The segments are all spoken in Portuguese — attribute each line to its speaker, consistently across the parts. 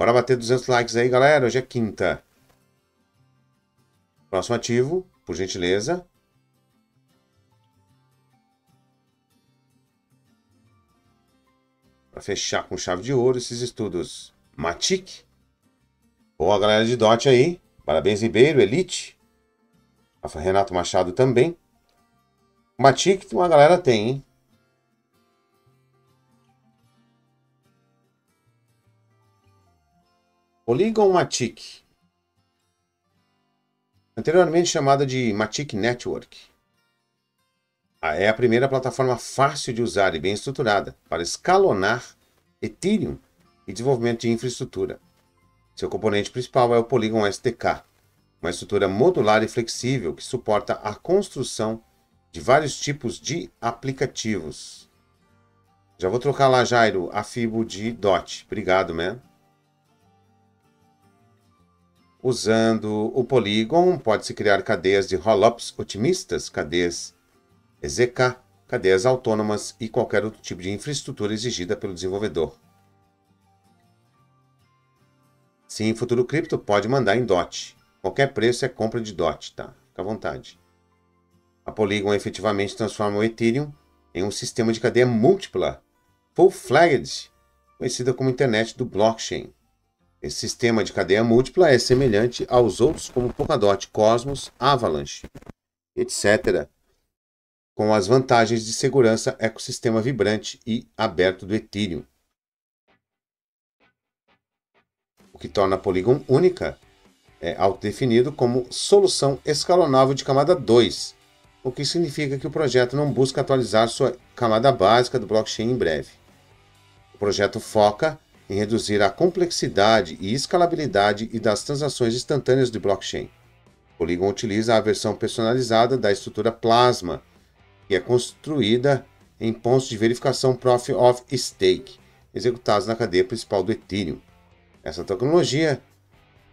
Speaker 1: Bora bater 200 likes aí, galera. Hoje é quinta. Próximo ativo, por gentileza. Para fechar com chave de ouro esses estudos. Matic. Boa, galera de DOT aí. Parabéns, Ribeiro, Elite. Renato Machado também. Matic, uma galera tem, hein? Polygon Matic. Anteriormente chamada de Matic Network. É a primeira plataforma fácil de usar e bem estruturada para escalonar Ethereum e desenvolvimento de infraestrutura. Seu componente principal é o Polygon SDK, uma estrutura modular e flexível que suporta a construção de vários tipos de aplicativos. Já vou trocar lá, Jairo, a Fibo de DOT. Obrigado, man. Usando o Polygon, pode-se criar cadeias de rollups otimistas, cadeias EZK, cadeias autônomas e qualquer outro tipo de infraestrutura exigida pelo desenvolvedor. Sim, Futuro Cripto pode mandar em DOT. Qualquer preço é compra de DOT, tá? Fica à vontade. A Polygon efetivamente transforma o Ethereum em um sistema de cadeia múltipla, full-flagged, conhecida como internet do blockchain. Esse sistema de cadeia múltipla é semelhante aos outros como Polkadot, Cosmos, Avalanche, etc., com as vantagens de segurança, ecossistema vibrante e aberto do Ethereum. O que torna a Polygon única é autodefinido como solução escalonável de camada 2, o que significa que o projeto não busca atualizar sua camada básica do blockchain em breve. O projeto foca em reduzir a complexidade e escalabilidade e das transações instantâneas do blockchain. Polygon utiliza a versão personalizada da estrutura Plasma, que é construída em pontos de verificação Proof of Stake, executados na cadeia principal do Ethereum. Essa tecnologia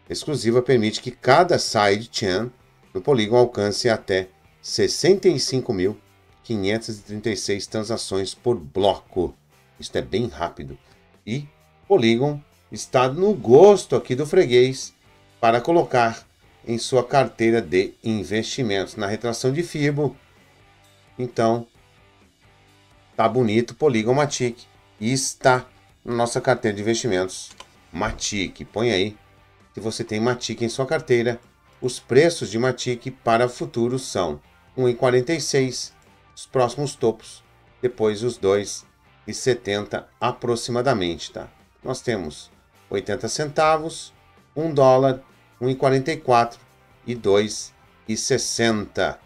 Speaker 1: exclusiva permite que cada sidechain no Polygon alcance até 65.536 transações por bloco. Isso é bem rápido. E Polygon está no gosto aqui do freguês para colocar em sua carteira de investimentos na retração de FIBO. Então, tá bonito Polygon Matic e está na nossa carteira de investimentos Matic. Põe aí se você tem Matic em sua carteira. Os preços de Matic para o futuro são 1,46 os próximos topos, depois os 2,70 aproximadamente, tá? Nós temos 80 centavos, 1 dólar, 1,44 e 2,60.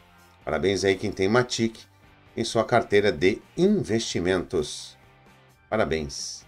Speaker 1: Parabéns aí quem tem Matic em sua carteira de investimentos. Parabéns.